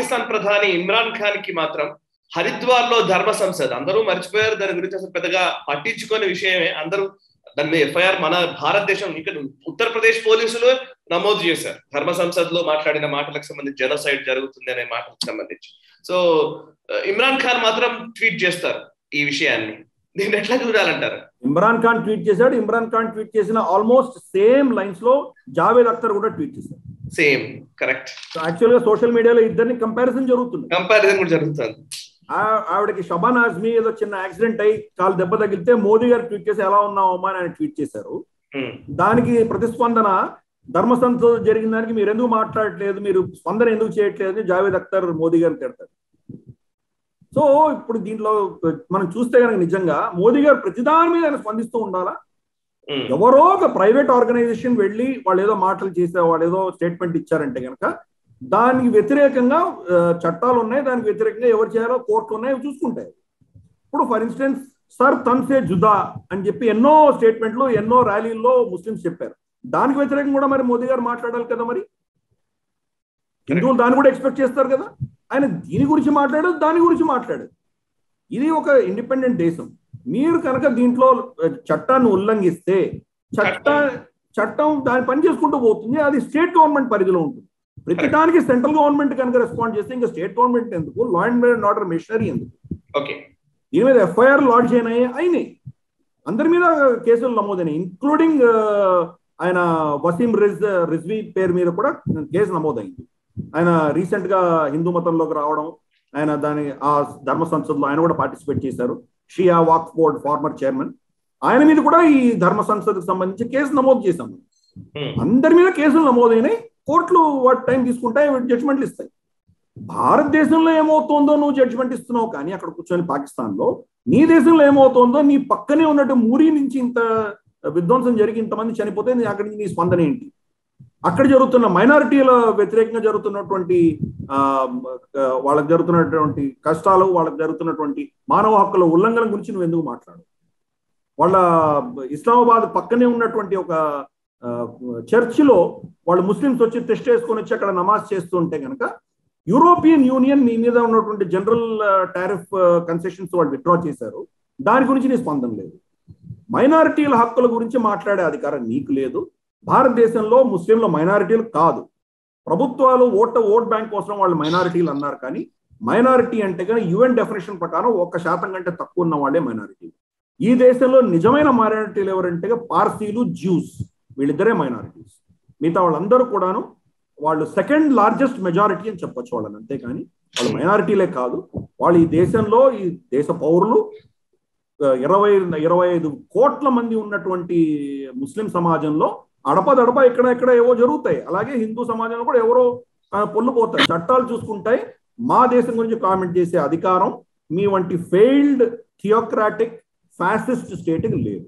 పాకిస్తాన్ ప్రధాని ఇమ్రాన్ ఖాన్కి మాత్రం హరిద్వార్లో ధర్మ సంసద్. అందరూ మర్చిపోయారు దాని గురించి అసలు పెద్దగా పట్టించుకునే విషయమే. అందరూ దాని ఎఫ్ఐఆర్ మన భారతదేశం ఇక్కడ ఉత్తరప్రదేశ్ పోలీసులు నమోదు చేశారు. ధర్మ సంసద్లో మాట్లాడిన మాటలకు సంబంధించి జనసైడ్ జరుగుతుంది అనే మాటలకు సంబంధించి. సో ఇమ్రాన్ ఖాన్ మాత్రం ట్వీట్ చేస్తారు ఈ విషయాన్ని. దీన్ని ఎట్లా చూడాలంటారు? ఇమ్రాన్ ఖాన్ ట్వీట్ చేశాడు. ఇమ్రాన్ ఖాన్ ట్వీట్ చేసిన ఆల్మోస్ట్ సేమ్ లైన్స్లో జావేద్ అఖ్తర్ కూడా ట్వీట్ చేశారు. సేమ్ కరెక్ట్ యాక్చువల్గా సోషల్ మీడియాలో ఇద్దరిని కంపారిజన్ జరుగుతుంది. కంపారిజన్ కూడా జరుగుతుంది. ఆవిడకి షబాన్ ఆజ్మీ ఏదో చిన్న యాక్సిడెంట్ అయ్యి కాలు దెబ్బ తగిలితే మోదీ గారు ట్వీట్ చేసి ఎలా ఉన్నావు అమ్మా? అని ఆయన ట్వీట్ చేశారు. దానికి ప్రతిస్పందన ధర్మ సంస్థ జరిగిన దానికి మీరు ఎందుకు మాట్లాడట్లేదు? మీరు స్పందన ఎందుకు చేయట్లేదు అని జావేద్ అఖ్తర్ మోదీ గారిని తిడతారు. సో ఇప్పుడు దీంట్లో మనం చూస్తే కనుక నిజంగా మోదీ గారు ప్రతిదాని మీద ఆయన స్పందిస్తూ ఉండాలా? ఎవరో ఒక ప్రైవేట్ ఆర్గనైజేషన్ వెళ్ళి వాళ్ళు ఏదో మాటలు చేసే వాళ్ళు ఏదో స్టేట్మెంట్ ఇచ్చారంటే కనుక దానికి వ్యతిరేకంగా చట్టాలు ఉన్నాయి. దానికి వ్యతిరేకంగా ఎవరు చేయాలో కోర్టు ఉన్నాయి. చూసుకుంటాయి. ఇప్పుడు ఫర్ ఇన్స్టెన్స్ సర్ తన్సే జుదా అని చెప్పి ఎన్నో స్టేట్మెంట్లు ఎన్నో ర్యాలీల్లో ముస్లిమ్స్ చెప్పారు. దానికి వ్యతిరేకంగా కూడా మరి మోదీ గారు మాట్లాడాలి కదా మరి? హిందువులు దాన్ని కూడా ఎక్స్పెక్ట్ చేస్తారు కదా? ఆయన దీని గురించి మాట్లాడదు దాని గురించి మాట్లాడదు ఇది ఒక ఇండిపెండెంట్ దేశం. మీరు కనుక దీంట్లో చట్టాన్ని ఉల్లంఘిస్తే చట్ట చట్టం దాని పని చేసుకుంటూ పోతుంది అది స్టేట్ గవర్నమెంట్ పరిధిలో ఉంటుంది. ప్రతి దానికి సెంట్రల్ గవర్నమెంట్ కనుక రెస్పాండ్ చేస్తే ఇంకా స్టేట్ గవర్నమెంట్ ఎందుకు? లా అండ్ ఆర్డర్ మిషనరీ ఎందుకు? దీని మీద ఎఫ్ఐఆర్ లాడ్జ్ అయినాయి అయినాయి. అందరి మీద కేసులు నమోదైనాయి ఇంక్లూడింగ్ ఆయన వసీం రిజ్ రిజ్వీ పేరు మీద కూడా కేసు నమోదైంది. ఆయన రీసెంట్గా హిందూ మతంలోకి రావడం ఆయన దాని ఆ ధర్మ సంసద్లో ఆయన కూడా పార్టిసిపేట్ చేశారు. షియా వాక్ బోర్డ్ ఫార్మర్ చైర్మన్. ఆయన మీద కూడా ఈ ధర్మ సంసద్కి సంబంధించి కేసు నమోదు చేశాం ఉమ్, అందరి మీద కేసులు నమోదైనాయి. కోర్టులు వాటి టైం తీసుకుంటాయి జడ్జిమెంట్లు ఇస్తాయి. భారతదేశంలో ఏమవుతుందో నువ్వు జడ్జిమెంట్ ఇస్తున్నావు కానీ అక్కడ కూర్చొని పాకిస్తాన్లో నీ దేశంలో ఏమవుతుందో నీ పక్కనే ఉన్నట్టు మురి నుంచి ఇంత విధ్వంసం జరిగి ఇంతమంది చనిపోతే అక్కడి నుంచి నీ స్పందన ఏంటి? అక్కడ జరుగుతున్న మైనారిటీల వ్యతిరేకంగా జరుగుతున్నటువంటి వాళ్ళకి జరుగుతున్నటువంటి కష్టాలు వాళ్ళకి జరుగుతున్నటువంటి మానవ హక్కుల ఉల్లంఘన గురించి నువ్వు ఎందుకు మాట్లాడు వాళ్ళ ఇస్లామాబాద్ పక్కనే ఉన్నటువంటి ఒక చర్చిలో వాళ్ళు ముస్లిమ్స్ వచ్చి టెస్ట్ వేసుకొని వచ్చి అక్కడ నమాజ్ చేస్తుంటే కనుక యూరోపియన్ యూనియన్ నీ మీద ఉన్నటువంటి జనరల్ టారిఫ్ కన్సెషన్స్ వాళ్ళు విత్డ్రా చేశారు. దాని గురించి నీ స్పందన లేదు. మైనారిటీల హక్కుల గురించి మాట్లాడే అధికారం నీకు లేదు. భారతదేశంలో ముస్లింల మైనారిటీలు కాదు. ప్రభుత్వాలు ఓట్ ఓట్ బ్యాంక్ కోసం వాళ్ళు మైనారిటీలు అన్నారు కానీ మైనారిటీ అంటే కానీ యుఎన్ డెఫినేషన్ ప్రకారం ఒక్క శాతం కంటే తక్కువ ఉన్న వాళ్ళే మైనారిటీ ఈ దేశంలో నిజమైన మైనారిటీలు ఎవరంటే పార్సీలు జ్యూస్ వీళ్ళిద్దరే మైనారిటీస్. మిగతా వాళ్ళందరూ కూడాను వాళ్ళు సెకండ్ లార్జెస్ట్ మెజారిటీ అని చెప్పొచ్చు వాళ్ళని అంతేకాని వాళ్ళు మైనారిటీలే కాదు. వాళ్ళు ఈ దేశంలో ఈ దేశ పౌరులు ఇరవై ఇరవై ఐదు కోట్ల మంది ఉన్నటువంటి ముస్లిం సమాజంలో అడపదడప ఇక్కడ ఇక్కడ ఏవో జరుగుతాయి. అలాగే హిందూ సమాజంలో కూడా ఎవరో ఆ, పోతాయి చట్టాలు చూసుకుంటాయి. మా దేశం గురించి కామెంట్ చేసే అధికారం మీ వంటి ఫెయిల్డ్ థియోక్రాటిక్ ఫ్యాసిస్ట్ స్టేట్కి లేదు.